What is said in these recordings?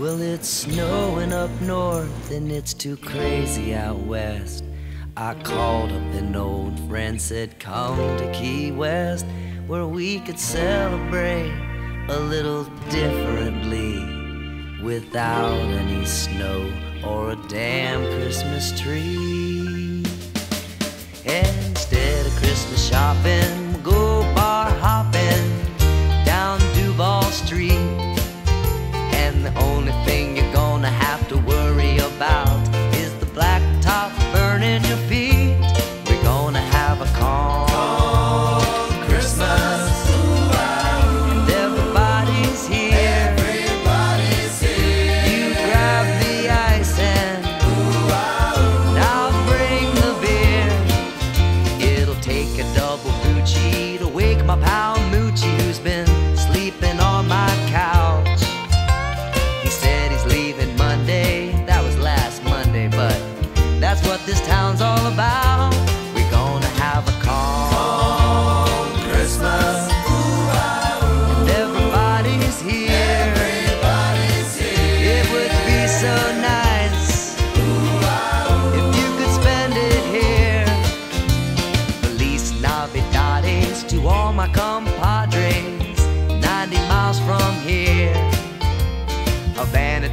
Well, it's snowing up north and it's too crazy out west. I called up an old friend, said, Come to Key West, where we could celebrate a little differently without any snow or a damn Christmas tree.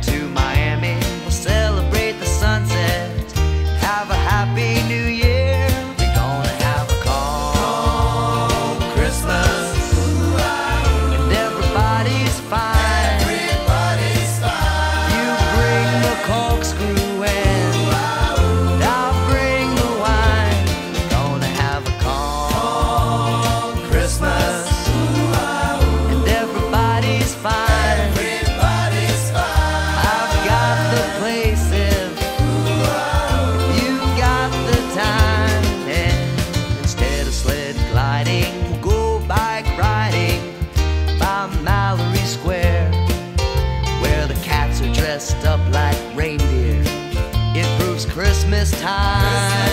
to my on Mallory Square, where the cats are dressed up like reindeer. It proves Christmas time. Christmas.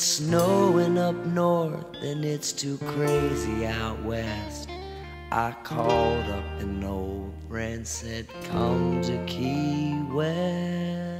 it's snowing up north and it's too crazy out west. I called up an old friend, said, Come to Key West.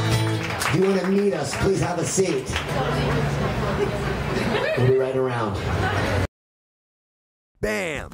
If you want to meet us, please have a seat. We'll be right around. Bam!